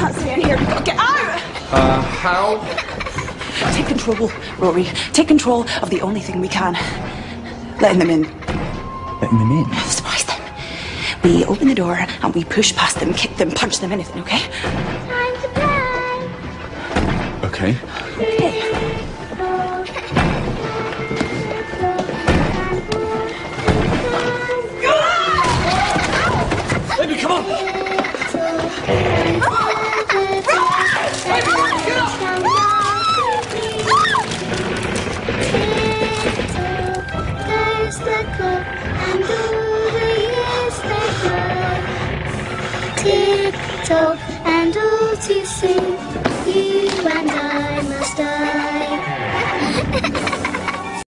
can't stay in here. We've got to get out. Uh, how? Take control, Rory. Take control of the only thing we can. Letting them in. Letting them in? Surprise them. We open the door and we push past them, kick them, punch them, anything, okay? Time to play. Okay. Okay. Baby, come on! Tock and all to sing.